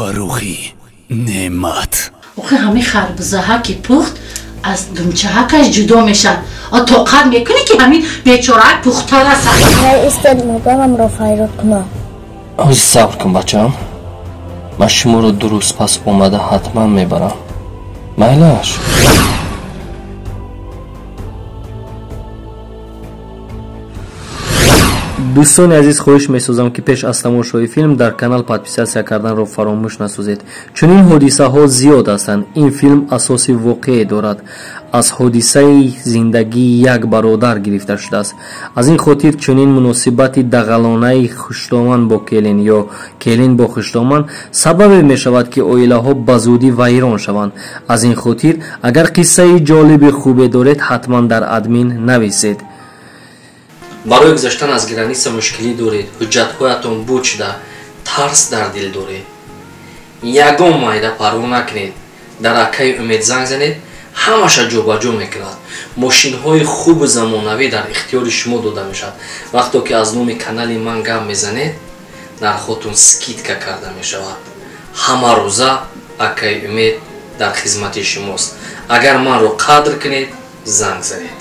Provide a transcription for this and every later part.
فروخی نعمت. اوخه همه خربزه ها که پخت از دمچه هکش جدا میشن. آ طاقت می‌کنه که همین بیچاره پخته سخت های استاد مادرم را فیراد کنم آزی صبر کن بچم من شما رو درست پس اومده حتما می‌برم. مایلش дӯстони азиз хоҳиш месозам ки пеш аз тамошои филм дар канал подписатсия карданро фаромӯш насозед. Чунин ҳодисаҳо зиёд ҳастанд. Ин филм асоси воқеъ дорад. Аз ҳодисаи зиндагии як бародар гирифта шудааст. Аз ин хотир чунин муносибати дағалонаи хуштоманд бо келин ё келин бо хуштоманд сабабе мешавад ки оилаҳо ба зудӣ вайрон шаванд. Аз ин хотир агар қиссаи ҷолиби хубе доред ҳатман дар админ нависед барои гузаштан аз граниса мушкилӣ доред. Ҳуҷҷатҳоятон буд шуда тарс дар дил доред. Ягон майда парво накунед. Дар акаи умед занг занед ҳамаша ҷобаҷо мекунад. Мошинҳои хубу замонавӣ дар ихтиёри шумо дода мешавад. Вақто ки аз номи канали ман гап мезанед нархотон скидка карда мешавад. Ҳама рӯза акаи умед дар хизмати шумост. Агар манро қадр кунед занг занед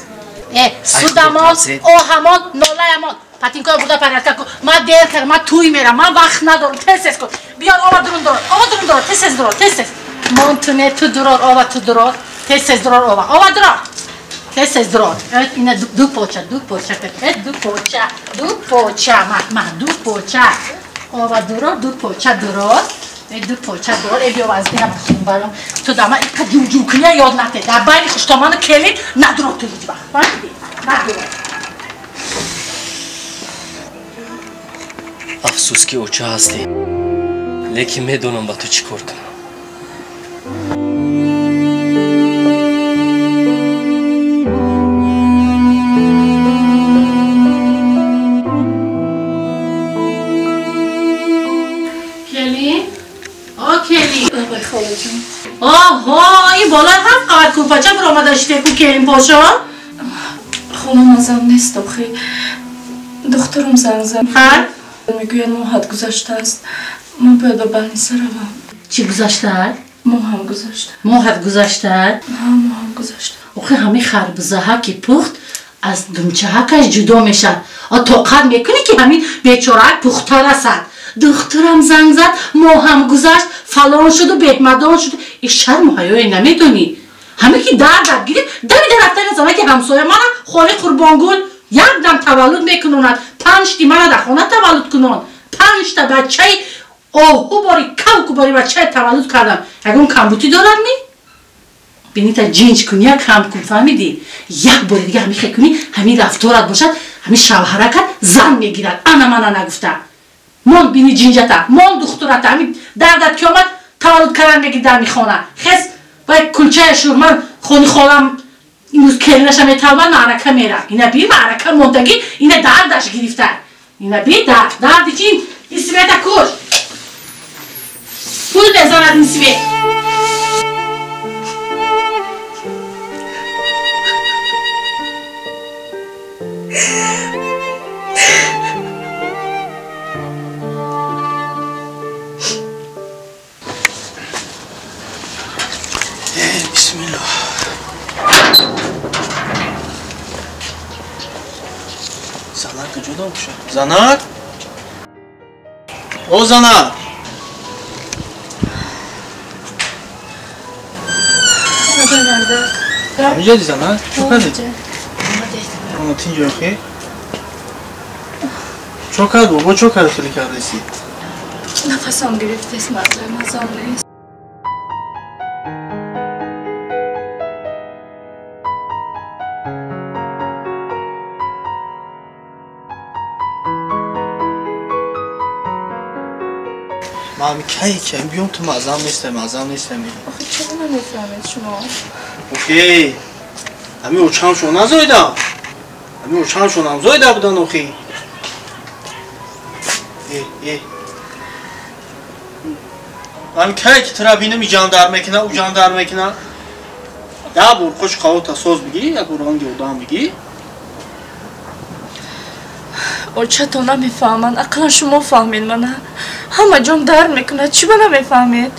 سودمان او همان ناله پاتین کو برده پرکت کن. ما دیر کردم ما توی میرم من وقت ندارم. تسس کو بیار اولا درون دور اولا درون دار. تسس دار تسس مانتونه تو درار اولا تو درار. تسس درار آبا آبا درار. تسس درار. اینه دو پوچا دو پوچا پوچه دو پوچا دو پوچا ما ما دو پوچا اولا درار دو پوچا درار. Ду поча дор биё аз бина машин барам ту дама ика ҷуҷукия ёд нате дар байни хуштоману келин надуро ту ҳиҷ вақт фаҳмидӣ надуро афсӯс ки оча ҳастӣ лекин медонам ба ту чӣ кор кунам آها این بالا هم قد کو پچه برام داشته کو که این پاشا؟ خونه نزم نیست آخی دخترم زنگ زن ها؟ می‌گوید ما حد گذاشته است. من پیدا بلنیسه روم چی گذاشته؟ مو هم گذاشته مو حد گذاشته؟ ها ما هم گذاشته آخه همه خربزه ها که پخت از دمچه ها جدا میشه آ طاقت می‌کنی که همین بیچاره پخته رسد духтурам занг зад моҳам гузашт фалон шуду бетмадон шуду. И шарму ҳаёе намедонӣ ҳама ки дардат гирифт давида рафта назана ки ҳамсоя мана холи қурбонгул якдам таваллуд мекунонад. Панҷти мана дар хона таваллуд кунон. Панҷта бачаи оҳу бори кавку бори бачаи таваллуд кардам. Ягон камбутӣ дорад ми бинита ҷинҷ кун як ҳам кун фаҳмидӣ? Як бори дига ҳамин хе кунӣ ҳамин рафторат бошад ҳамин шавҳаракат зан мегирад. Ана мана нагуфта мон бини ҷинҷата мон духтурата. Ҳамин дардат ки омад таваллуд кардан мегӣ дар михона хес бай кулчаяшур ман хони холам имрӯз келинаша металбад маърака мерам. Ина би маърака мондагӣ ина дардаш гирифта ина би дард дарди ки ин света куш пул мезанад ин свет Bismillah. Zanar gücü olmuş ya. Zanar! O Zanar! nerede? Güzel Zanar. Çok hadi. Anlatınca okey. Çok hadi baba çok hadi kardeşi. Nefes alın gibi nefes mi alın? Ман кай кай биём ту мазам нестам мазам нестам чера намефаҳмед шумо окей ҳами очамшо назоидам ҳами очамшонам зоида будан охи? Ҳами кай ки тра бинами ҷандар мекуна ӯ ҷандар мекуна як бор хош қавота соз бигӣ як бор ранги одам бигӣ очато намефаҳманд ақлан шумо фаҳмед мана همه جون در می‌کنه. چی به نمی‌فهمید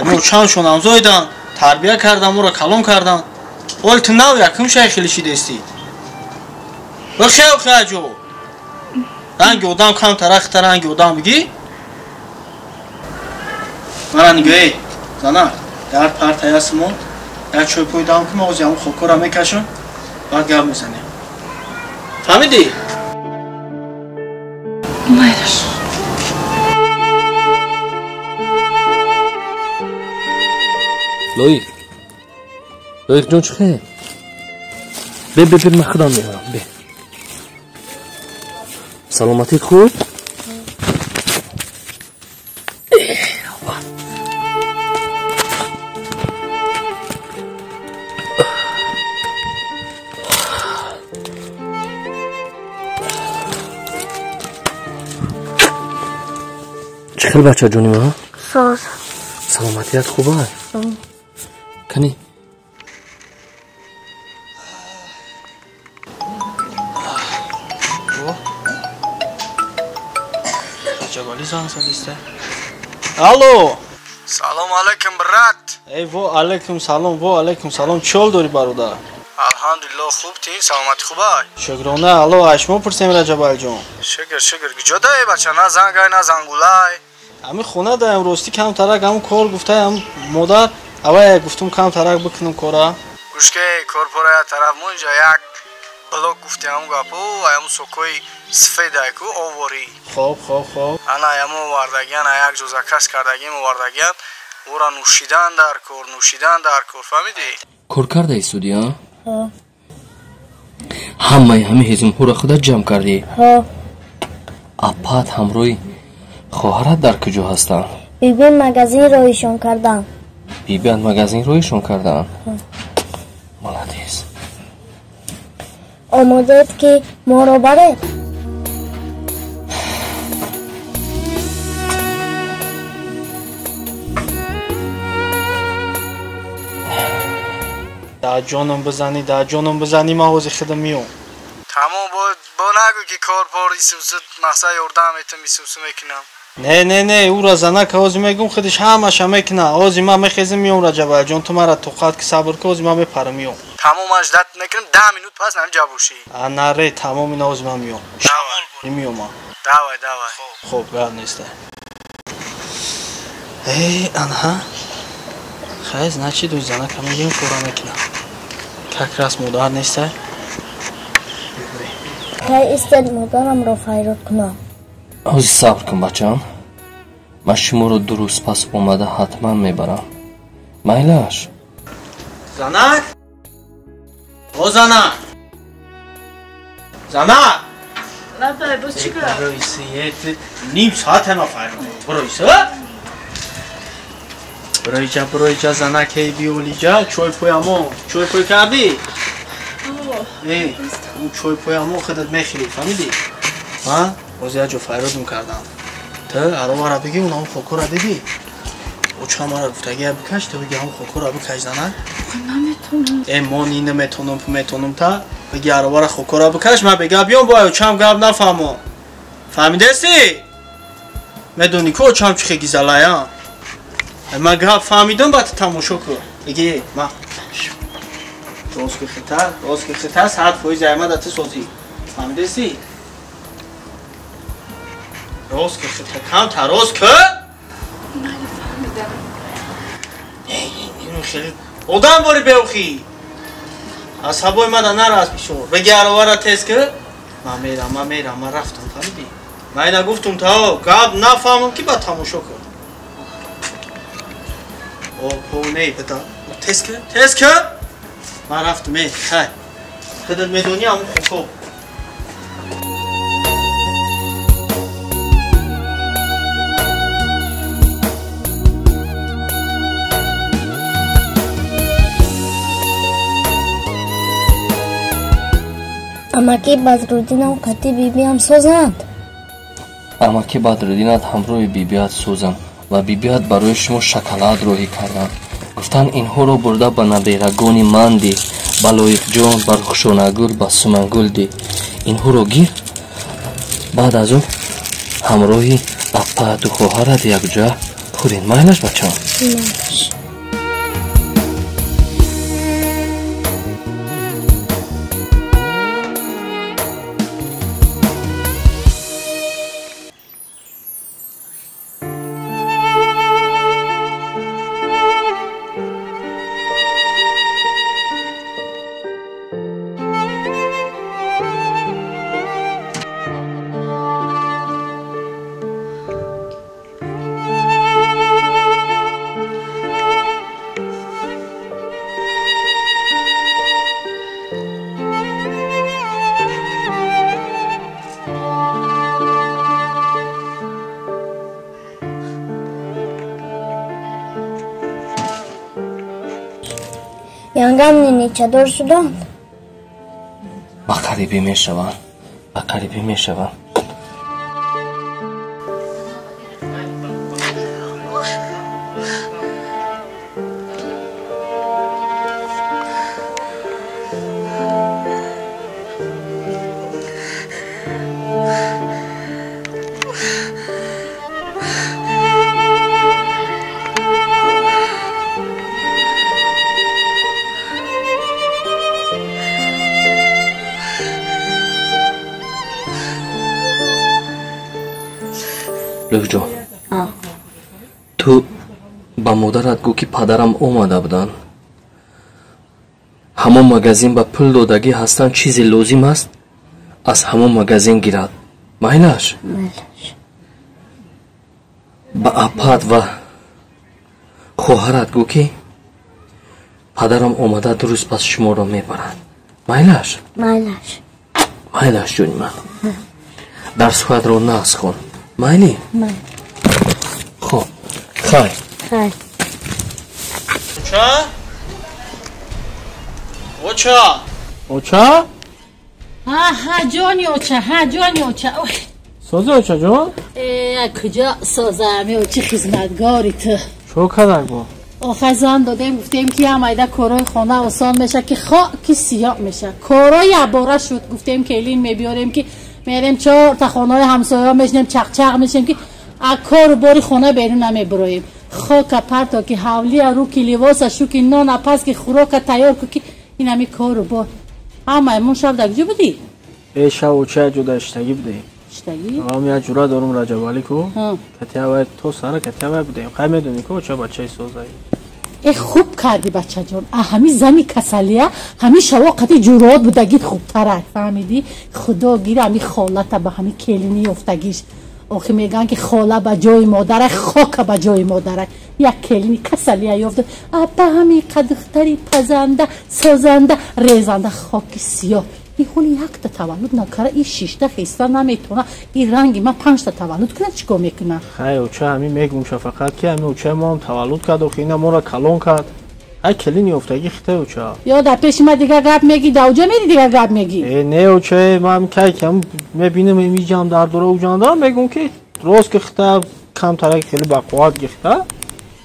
روشن شدم زایدن تربیه کردم او را کلام کردم. اول تو نو یکم شیخ خیلی چی دستی. بخیو خیو رنگی رنگ اودام کام ترخ تر رنگ اودام بگی مران گوی زنا در پر تایست مون در چوی پوی دام کم اوز یا اون خوکو را میکشون بعد گرم بزنیم فهمیدی؟ مایدش لوی لوی جون چخه بی بی بی مخدام سلامتی خوب چه بچه جونی ما؟ سلامتیت خوبه؟ کنی хуб аст кани алло! Салом алайкум брат. Эй во алайкум салом во алайкум салом. Чиҳол дорӣ бародар алҳамдулилло хуб тин саломатӣ хубай шукрона. Алло ашмо пурсем раҷабалҷон шукр шукр. Киҷодаи бача? На зангай на зангулай ҳами хона даем ростӣ камтарак ҳам кор гуфтаям модар. Авая гуфтум камтарак бикунам кора. Гӯшке корпорая тараф мунҷа як блок гуфти ҳам гапу аяму сокои сфедайку оворӣ хоб хоб хоб ана яму овардагиан а як ҷо закас кардагим овардагиан ора нӯшидан дар кор нӯшидан дар кор фаҳмидӣ кор кардаи суди а ҳамаи ҳамин ҳизмҳоро худат ҷамъ кардӣ ҳо апат ҳамроҳи хоҳарат дар куҷо ҳастанд бибин магазинро ишон кардам бибиат магазинро ишон кардаанд молодец омодед ки моро баред дар ҷонам бизанӣ дар ҷонам бизанӣ ман ҳозир худам меом тамом бо нагӯ ки корпор исусу мақсад ёрдам метам исусу мекунам. Не не не ӯра занака ҳозир мегум худиш ҳамаша мекуна. ҳозир ман мехезим меом раҷабалҷон ту мара тоқат ки сабр ки ҳозир ман мепарам меом тамом аш дат мекунам да минут пас нам ҷабошӣ а наре тамом ина ҳозир ман меом меомам давай давай. Хуб гап неста эй анҳа хай значит ӯ занака мегим кора мекунам как раз модар неста кай истед модарамро файрод кунам ҳозир сабр кун бачам ман шуморо ду рӯз пас омада ҳатман мебарам майлаш занак о занак занак лабай боз чӣ гап бароисиет ним соат ҳама файрод бароиса бароиҷа бароиҷа занак ҳей биёлиҷа чойпоямо чойпой кардӣ Эй, ӯ чойпоямо худат мехӯрӣ фаҳмидӣ ман ҳозир як ҷо файрод мекардам ту аровара бигӣ унаҳо хокора дидӣ? Оча мара гуфтаги я бикаш ту биги ҳам хокора бикаш занак наметонам. Э мони наметонам метонам та? Биги аровара хокора бикаш ман бега биём боё чам гап нафаҳмо. Фаҳмидеси? Медонӣ ку чам чи хеги залая ман гап фаҳмидам ба ту тамошо кун. Биги ма. Рост ки хита рост ки хита сад фоиз аймада ту созӣ. Фаҳмидеси рост ки хита камта рост ку майли фаҳмидам ину хеле одам бори беухӣ асабои мада нарас бишор биги аровара тез ку ман мерам ман мерам ман рафтам фаҳмидӣ. Ман ина гуфтум тао гап нафаҳмам ки ба тамошо кун полней это теска теска ман рафтум э хай хидат медони ҳамун хукоб амаки бадруддинам қатъи бибиам созанд амаки бадруддинат ҳамроҳи бибиат сӯзанд ва бибият барои шумо шоколад роҳӣ карданд. Гуфтанд инҳоро бурда ба наберагони ман диҳ ба лоиқҷон ба рухшонагул ба сумангул диҳ инҳоро гир. Баъд аз он ҳамроҳи аппаату хоҳарат якҷоя хӯред майлаш бачаон янгам нини чадор шуданд ба қарибӣ мешаванд ба қарибӣ мешаванд лӯҳҷон ту ба модарат гӯ ки падарам омада буданд ҳамон магазин ба пул додагӣ ҳастан чизе лозим аст. Аз ҳамон магазин гирад. Майлаш ба апат ва хоҳарат гӯ ки падарам омада дуруст пас шуморо мебарад. Майлаш майлаш майлаш ҷони ман. Дарсҳоятро مالی؟ من خب خیر خیر اوچا؟ اوچا اوچا؟ ها ها جانی اوچا ها جانی اوچا سازه اوچا جان؟ ای کجا سازه همی اوچی خزمتگاری تو چو کدر با؟ آخه زن دادیم گفتیم که هم ایده کارای خانه آسان میشه که خاک سیاه میشه کارای عباره شد گفتیم که الین میبیاریم که میریم چه تا خونه همسایه میشنیم چق چق میشیم که اکار باری خونه بیرون نمیبرویم خاک پرتا که حولی رو که لباس شو که نان پس که خوراک تیار که این همی کار بار همه امون شب در کجا بودی؟ ای شب و چه جدا اشتگی بودی؟ اشتگی؟ هم یه جورا دارم رجوالی کو کتیه تو سره کتیه بودیم خیلی می‌دونی که چه بچه سوزایی э хуб кардӣ бачаҷон а ҳами зани касалия ҳами шаво қади ҷуроот будагит хубтара фаҳмидӣ? Худо гир ҳами холата ба ҳами келини ёфтагиш. Охи мегӯянд ки хола ба ҷои модарай хока ба ҷои модарай як келини касалия ёфта ба ҳами қадухтари пазанда созанда резанда хоки сиёҳ и ҳоли якта таваллуд накара и шишта хиста наметона. И ранги ма панҷта таваллуд кунад чӣ кор мекунад хай уча ҳами мегумша фақат ки ҳами учаи моам таваллуд кард охи ина моро калон кард. Ай келини ёфтагӣ хитай уча. Ё дар пеши ма дигар гап мегӣ да уҷа мери дигар гап мегӣ? Э не учае ман кай кам мебинам имиҷам дар дора уҷанда мегум ки рост ки хита камтараки хеле бақувват гихта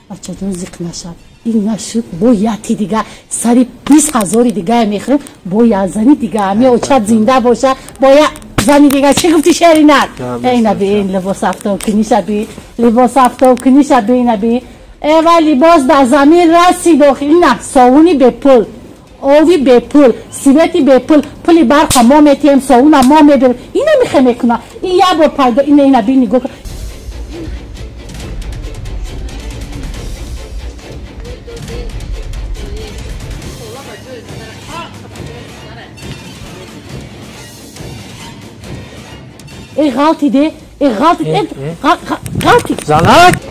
бачаҷон зиқ нашад این شد با یکی دیگه. سری 20 هزاری دیگه می‌خریم با یه زنی دیگه همی اوچت زنده باشه. با یه زنی دیگه. چی گفتی شعری نه؟ این به این لباس افتاو کنیش بی لباس افتاو کنیش بی این بی ولی لباس در زمین رسی داخلی نه ساونی به پل. آوی به پل. سیبتی به پل. پلی برق ما میتیم ساون ما می‌بریم. اینا میخه می‌کنه این یه بار پیدا این اینا بینی گفت Ik raad die, ik raad het Zanak!